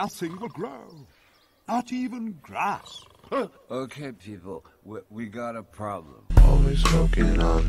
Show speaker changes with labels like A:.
A: nothing will grow. Not even grass.
B: okay, people, we, we, got a problem.
C: Always smoking on